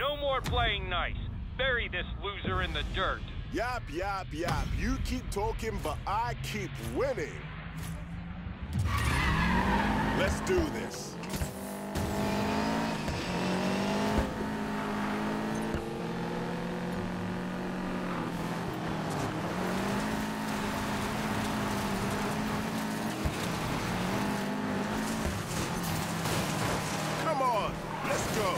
No more playing nice. Bury this loser in the dirt. Yap, yap, yap. You keep talking, but I keep winning. Let's do this. Come on, let's go.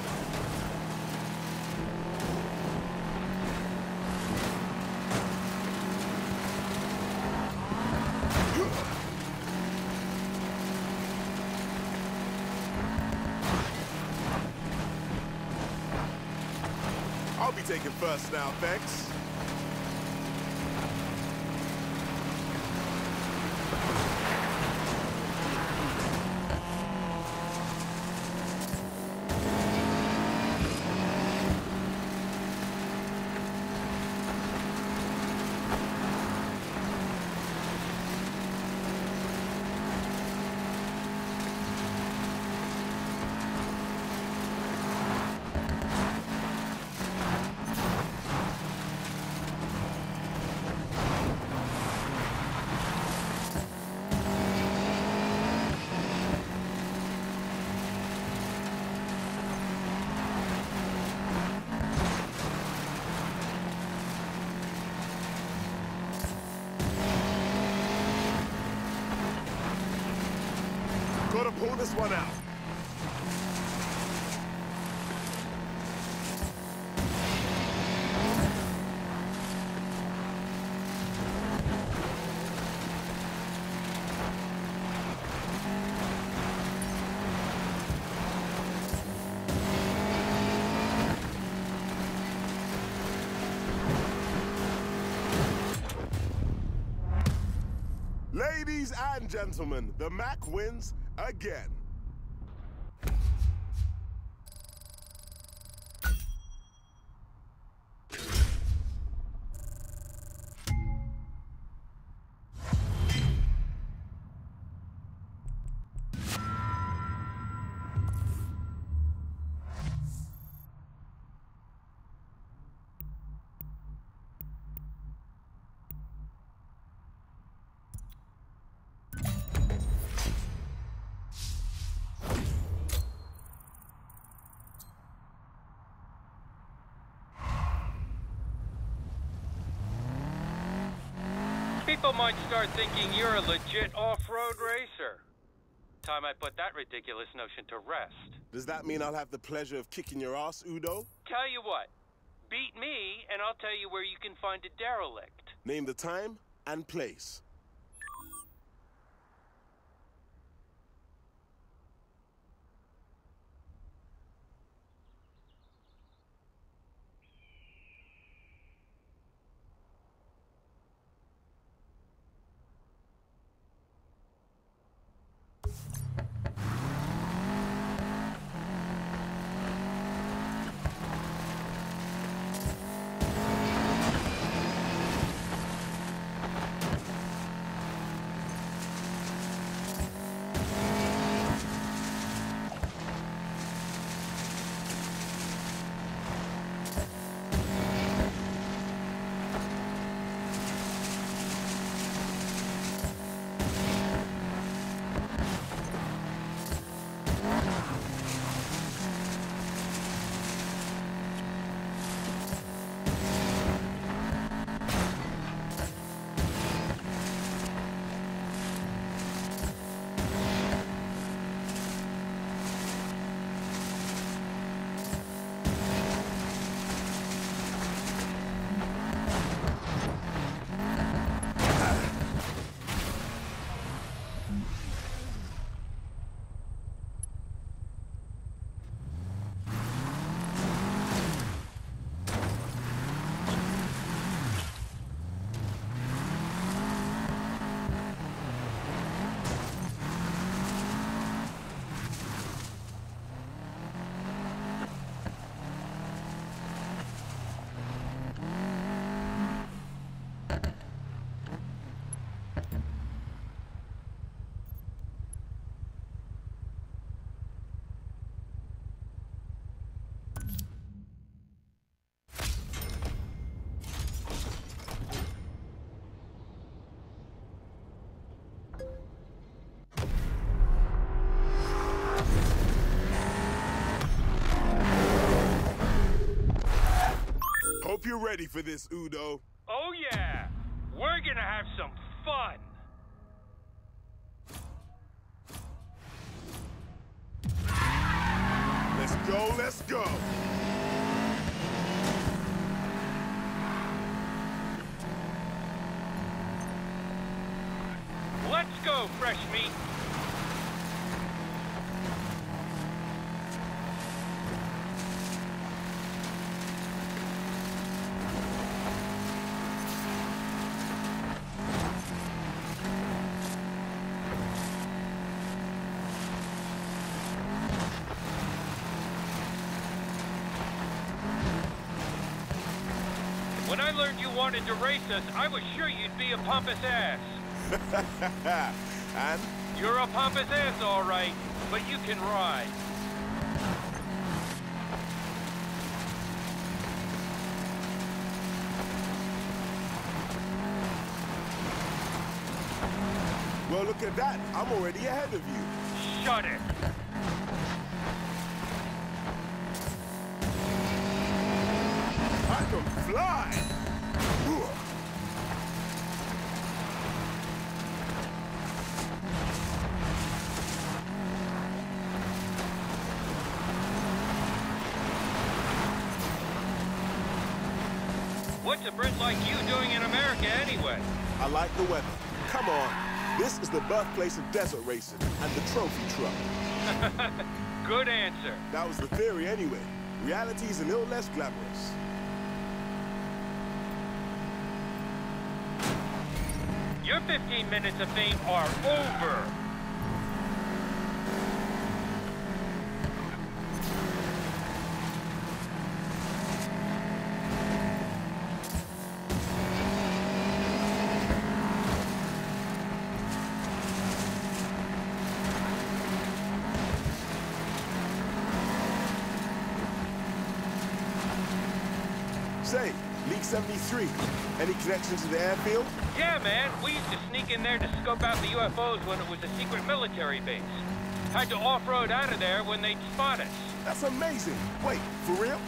I'll be taking first now, thanks. Gotta pull this one out. Ladies and gentlemen, the Mac wins again. People might start thinking you're a legit off-road racer. Time I put that ridiculous notion to rest. Does that mean I'll have the pleasure of kicking your ass, Udo? Tell you what, beat me and I'll tell you where you can find a derelict. Name the time and place. Hope you're ready for this, Udo. Oh yeah, we're gonna have some fun. Let's go, let's go. Let's go, fresh meat. Learned you wanted to race us, I was sure you'd be a pompous ass. and You're a pompous ass, all right, but you can ride. well, look at that. I'm already ahead of you. Shut it. I can fly. What's a Brit like you doing in America anyway? I like the weather. Come on. This is the birthplace of desert racing and the trophy truck. Good answer. That was the theory anyway. Reality is a little less glamorous. Your 15 minutes of fame are over. Say, League 73, any connection to the airfield? Yeah, man, we used to sneak in there to scope out the UFOs when it was a secret military base. Had to off-road out of there when they'd spot us. That's amazing. Wait, for real?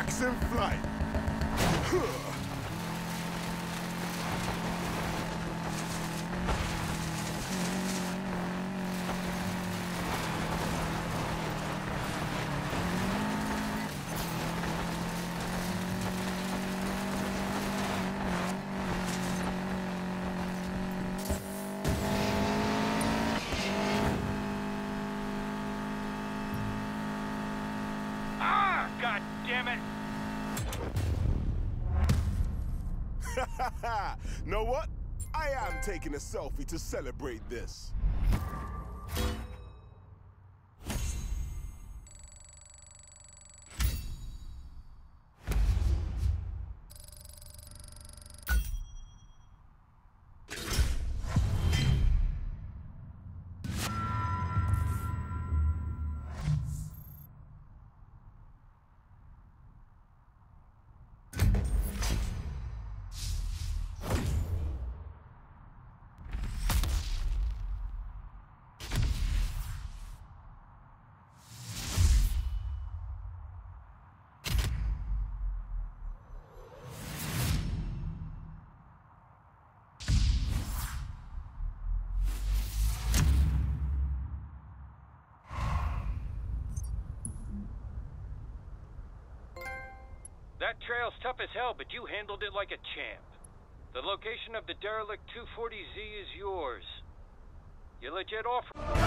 Max in flight. Ah, damn it! Know what? I am taking a selfie to celebrate this. That trail's tough as hell, but you handled it like a champ. The location of the derelict 240Z is yours. You legit off.